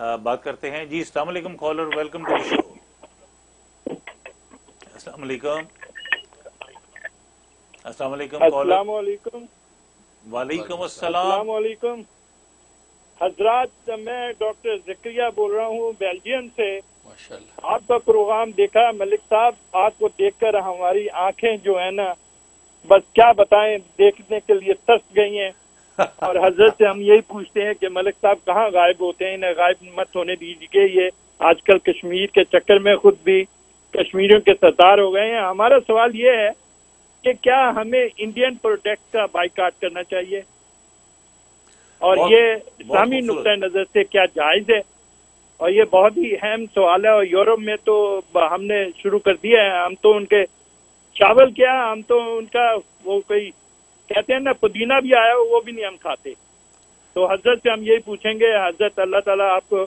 بات کرتے ہیں۔ جی السلام علیکم کالر ویلکم ٹو شو۔ السلام علیکم۔ السلام علیکم السلام علیکم۔ وعلیکم السلام۔ السلام علیکم۔ حضرات میں ڈاکٹر ذکریہ بول رہا ہوں بیلجیم سے۔ ماشاءاللہ۔ آپ کا پروگرام دیکھا ملک صاحب آپ کو دیکھ کر ہماری آنکھیں جو ہے نا بس کیا بتائیں دیکھنے کے لیے ترس گئی ہیں۔ اور حضرت سے ہم یہی پوچھتے ہیں کہ ملک صاحب کہاں غائب ہوتے ہیں؟ انہیں غائب مت ہونے دیجیے یہ آج کل کشمیر کے چکر میں خود بھی کشمیریوں کے سردار ہو گئے ہیں۔ ہمارا سوال یہ ہے کہ کیا ہمیں انڈین پروڈکٹ کا بائیکاٹ کرنا چاہیے؟ اور بہت- یہ اسلامی۔ نقطۂ نظر سے کیا جائز ہے؟ اور یہ بہت ہی اہم سوال ہے اور یورپ میں تو ہم نے شروع کر دیا ہے۔ ہم تو ان کے چاول کیا ہم تو ان کا وہ کوئی کہتے ہیں نا پودینہ بھی آیا ہو وہ بھی نہیں ہم کھاتے۔ تو حضرت سے ہم یہی پوچھیں گے حضرت اللہ تعالیٰ آپ کو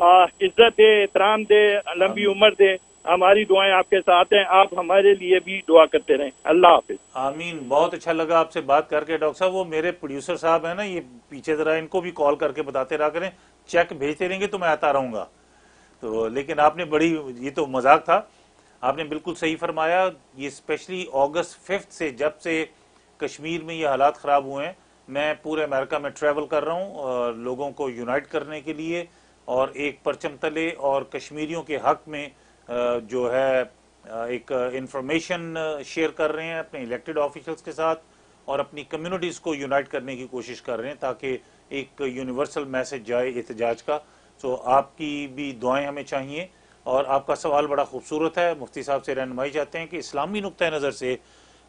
عزت دے احترام دے لمبی عمر دے ہماری دعائیں آپ کے ساتھ ہیں آپ ہمارے لیے بھی دعا کرتے رہیں۔ اللہ حافظ۔ آمین۔ بہت اچھا لگا آپ سے بات کر کے ڈاکٹر صاحب۔ وہ میرے پروڈیوسر صاحب ہیں نا یہ پیچھے ذرا ان کو بھی کال کر کے بتاتے رہا کریں۔ چیک بھیجتے رہیں گے تو میں آتا رہوں گا۔ تو لیکن آپ نے بڑی یہ تو مذاق تھا۔ آپ نے بالکل صحیح فرمایا یہ اسپیشلی اگست ففتھ سے جب سے کشمیر میں یہ حالات خراب ہوئے ہیں۔ میں پورے امریکہ میں ٹریول کر رہا ہوں لوگوں کو یونائٹ کرنے کے لیے اور ایک پرچم تلے اور کشمیریوں کے حق میں جو ہے ایک انفارمیشن شیئر کر رہے ہیں اپنے الیکٹڈ آفیشلز کے ساتھ اور اپنی کمیونٹیز کو یونائٹ کرنے کی کوشش کر رہے ہیں تاکہ ایک یونیورسل میسج جائے احتجاج کا۔ سو آپ کی بھی دعائیں ہمیں چاہیے اور آپ کا سوال بڑا خوبصورت ہے۔ مفتی صاحب سے رہنمائی چاہتے ہیں کہ اسلامی نقطۂ نظر سے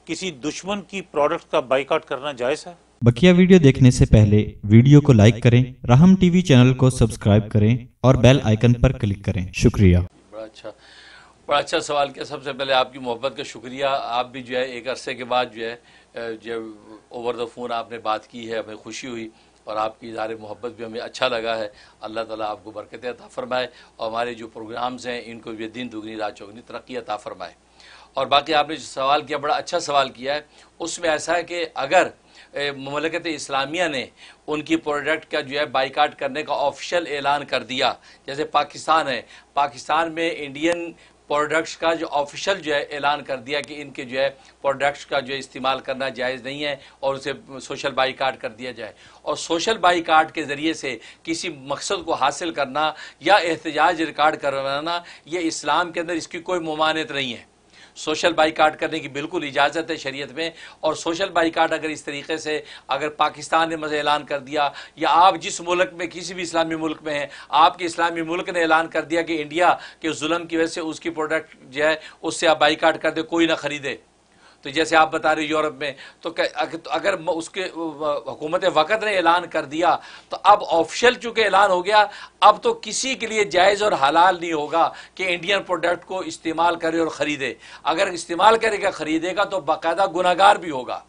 کسی دشمن کی پروڈکٹ کا بائیکاٹ کرنا جائز ہے؟ بکیا ویڈیو دیکھنے سے پہلے ویڈیو کو لائک کریں رحم ٹی وی چینل کو سبسکرائب کریں اور بیل آئیکن پر کلک کریں۔ شکریہ۔ بڑا اچھا بڑا اچھا سوال کیا۔ سب سے پہلے آپ کی محبت کا شکریہ۔ آپ بھی جو ہے ایک عرصے کے بعد جو ہے جو اوور دا فون آپ نے بات کی ہے ہمیں خوشی ہوئی۔ اور آپ کی اظہار محبت بھی ہمیں اچھا لگا ہے۔ اللہ تعالیٰ آپ کو برکت عطا فرمائے اور ہمارے جو پروگرامز ہیں، ان کو بھی دن دگنی، رات چوگنی ترقی عطا فرمائے۔ اور باقی آپ نے جو سوال کیا، بڑا اچھا سوال کیا ہے۔ اس میں ایسا ہے کہ اگر مملکت اسلامیہ نے ان کی پروڈکٹ کا جو ہے بائیکاٹ کرنے کا آفیشیل اعلان کر دیا، جیسے پاکستان ہے۔ پاکستان میں انڈین پروڈکٹس کا جو آفیشل جو ہے اعلان کر دیا کہ ان کے جو ہے پروڈکٹس کا جو ہے استعمال کرنا جائز نہیں ہے اور اسے سوشل بائی کاٹ کر دیا جائے۔ اور سوشل بائی کاٹ کے ذریعے سے کسی مقصد کو حاصل کرنا یا احتجاج ریکارڈ کروانا یہ اسلام کے اندر اس کی کوئی ممانعت نہیں ہے۔ سوشل بائی کارٹ کرنے کی بالکل اجازت ہے شریعت میں اور سوشل بائی کاٹ اگر اس طریقے سے اگر پاکستان نے مزے اعلان کر دیا یا آپ جس ملک میں کسی بھی اسلامی ملک میں ہیں، آپ کے اسلامی ملک نے اعلان کر دیا کہ انڈیا کے ظلم کی وجہ سے اس کی پروڈکٹ جو ہے، اس سے آپ بائی کاٹ کر دے کوئی نہ خریدے۔ تو جیسے آپ بتا رہے یورپ میں، تو اگر- اس کے حکومت وقت نے اعلان کر دیا، تو اب آفیشیل چونکہ اعلان ہو گیا، اب تو کسی کے لیے جائز اور حلال نہیں ہوگا کہ انڈین پروڈکٹ کو استعمال کرے اور خریدے۔ اگر استعمال کرے گا، خریدے گا، تو باقاعدہ گناہگار بھی ہوگا۔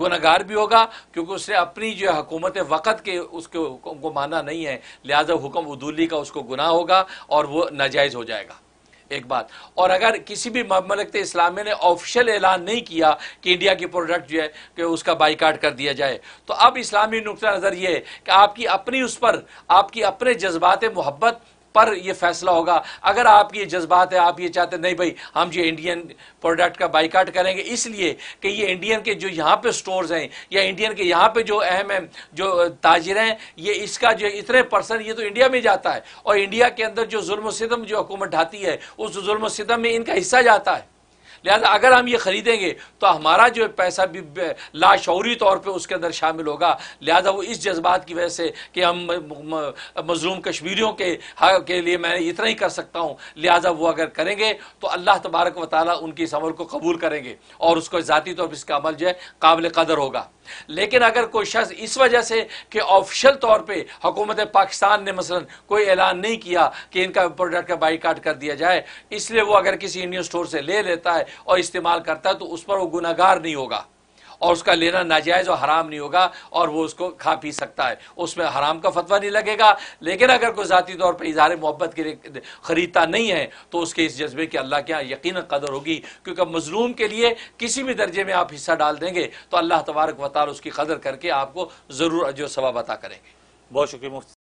گناہگار بھی ہوگا، کیونکہ اس نے اپنی جو ہے حکومت وقت کے، اس کے حکم کو مانا نہیں ہے، لہذا حکم عدولی کا اس کو گناہ ہوگا اور وہ ناجائز ہو جائے گا۔ ایک بات۔ اور اگر کسی بھی مملکت اسلامیہ نے آفیشیل اعلان نہیں کیا کہ انڈیا کی پروڈکٹ جو ہے کہ اس کا بائی کاٹ کر دیا جائے، تو اب اسلامی نقطہ نظر یہ ہے کہ آپ کی اپنی اس پر، آپ کی اپنے جذبات محبت پر یہ فیصلہ ہوگا۔ اگر آپ کی یہ جذبات ہے آپ یہ چاہتے ہیں، نہیں بھائی، ہم جو انڈین پروڈکٹ کا بائیکاٹ کریں گے۔ اس لیے کہ یہ انڈین کے جو یہاں پہ سٹورز ہیں، یا انڈین کے یہاں پہ جو اہم ہیں، جو تاجر ہیں، یہ اس کا جو اتنے پرسن یہ تو انڈیا میں جاتا ہے۔ اور انڈیا کے اندر جو ظلم و ستم جو حکومت ڈھاتی ہے، اس ظلم و ستم میں ان کا حصہ جاتا ہے۔ لہذا اگر ہم یہ خریدیں گے تو ہمارا جو پیسہ بھی لا لاشعوری طور پہ اس کے اندر شامل ہوگا۔ لہذا وہ اس جذبات کی وجہ سے کہ ہم مظلوم کشمیریوں کے ہاں- کے لیے میں اتنا ہی کر سکتا ہوں۔ لہذا وہ اگر کریں گے تو اللہ تبارک و تعالیٰ ان کی اس عمل کو قبول کریں گے اور اس کو ذاتی طور پر اس کا عمل جو ہے قابل قدر ہوگا۔ لیکن اگر کوئی شخص اس وجہ سے کہ آفیشل طور پہ حکومت پاکستان نے مثلا کوئی اعلان نہیں کیا کہ ان کا پروڈکٹ کا بائی کاٹ کر دیا جائے، اس لیے وہ اگر کسی انڈین سٹور سے لے لیتا ہے اور استعمال کرتا ہے، تو اس پر وہ گناہ گار نہیں ہوگا۔ اور اس کا لینا ناجائز اور حرام نہیں ہوگا اور وہ اس کو کھا پی سکتا ہے۔ اس میں حرام کا فتویٰ نہیں لگے گا۔ لیکن اگر کوئی ذاتی طور پہ اظہار محبت کے لیے خریدتا نہیں ہے، تو اس کے اس جذبے کی اللہ کے یہاں یقیناً قدر ہوگی۔ کیونکہ مظلوم کے لیے کسی بھی درجے میں آپ حصہ ڈال دیں گے، تو اللہ تبارک و تعالی اس کی قدر کر کے آپ کو ضرور اجر و ثواب عطا کریں گے۔ بہت شکریہ